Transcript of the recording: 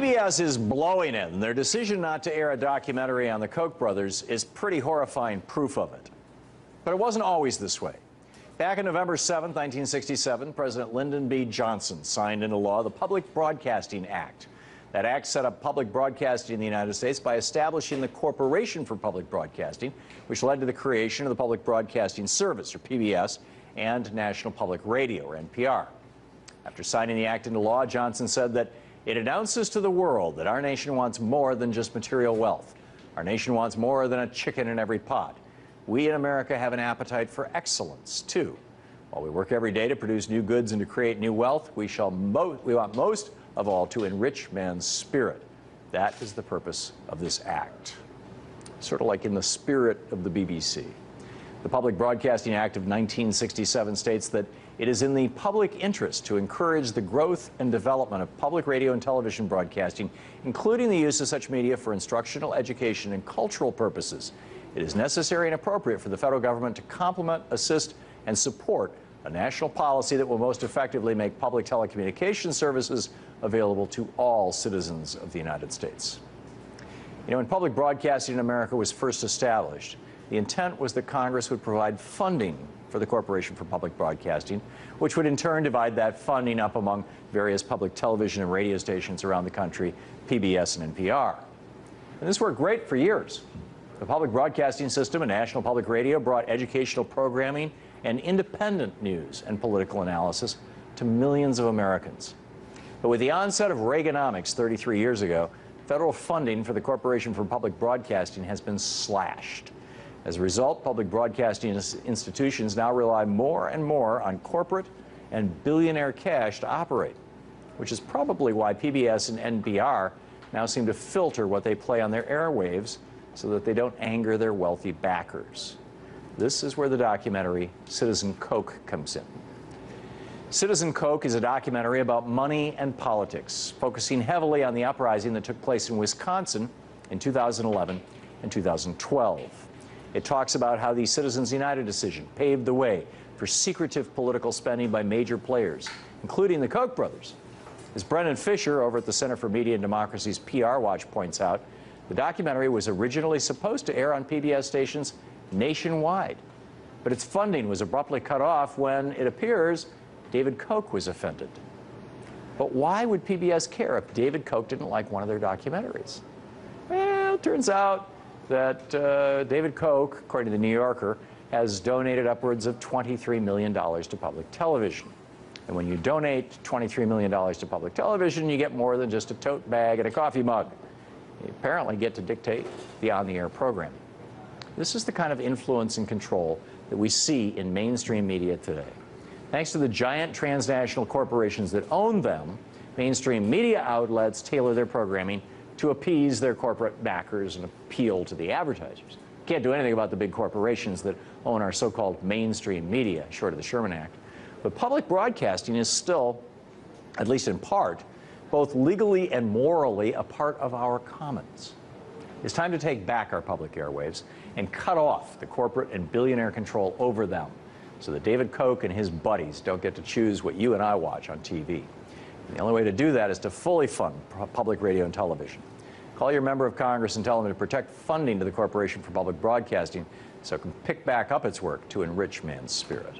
PBS is blowing it, and their decision not to air a documentary on the Koch brothers is pretty horrifying proof of it. But it wasn't always this way. Back on November 7, 1967, President Lyndon B. Johnson signed into law the Public Broadcasting Act. That act set up public broadcasting in the United States by establishing the Corporation for Public Broadcasting, which led to the creation of the Public Broadcasting Service, or PBS, and National Public Radio, or NPR. After signing the act into law, Johnson said that it announces to the world that our nation wants more than just material wealth. Our nation wants more than a chicken in every pot. We in America have an appetite for excellence, too. While we work every day to produce new goods and to create new wealth, we, shall we want most of all to enrich man's spirit. That is the purpose of this act. Sort of like in the spirit of the BBC. The Public Broadcasting Act of 1967 states that it is in the public interest to encourage the growth and development of public radio and television broadcasting, including the use of such media for instructional, education, and cultural purposes. It is necessary and appropriate for the federal government to complement, assist, and support a national policy that will most effectively make public telecommunication services available to all citizens of the United States. You know, when public broadcasting in America was first established, the intent was that Congress would provide funding for the Corporation for Public Broadcasting, which would in turn divide that funding up among various public television and radio stations around the country, PBS and NPR. And this worked great for years. The public broadcasting system and National Public Radio brought educational programming and independent news and political analysis to millions of Americans. But with the onset of Reaganomics 33 years ago, federal funding for the Corporation for Public Broadcasting has been slashed. As a result, public broadcasting institutions now rely more and more on corporate and billionaire cash to operate, which is probably why PBS and NPR now seem to filter what they play on their airwaves so that they don't anger their wealthy backers. This is where the documentary Citizen Koch comes in. Citizen Koch is a documentary about money and politics, focusing heavily on the uprising that took place in Wisconsin in 2011 and 2012. It talks about how the Citizens United decision paved the way for secretive political spending by major players, including the Koch brothers. As Brendan Fischer over at the Center for Media and Democracy's PR Watch points out, the documentary was originally supposed to air on PBS stations nationwide, but its funding was abruptly cut off when it appears David Koch was offended. But why would PBS care if David Koch didn't like one of their documentaries? Well, it turns out that uh, David Koch, according to the New Yorker, has donated upwards of $23 million to public television. And when you donate $23 million to public television, you get more than just a tote bag and a coffee mug. You apparently get to dictate the on-the-air programming. This is the kind of influence and control that we see in mainstream media today. Thanks to the giant transnational corporations that own them, mainstream media outlets tailor their programming to appease their corporate backers and appeal to the advertisers. Can't do anything about the big corporations that own our so-called mainstream media, short of the Sherman Act. But public broadcasting is still, at least in part, both legally and morally a part of our commons. It's time to take back our public airwaves and cut off the corporate and billionaire control over them so that David Koch and his buddies don't get to choose what you and I watch on TV. And the only way to do that is to fully fund public radio and television. Call your member of Congress and tell them to protect funding to the Corporation for Public Broadcasting so it can pick back up its work to enrich man's spirit.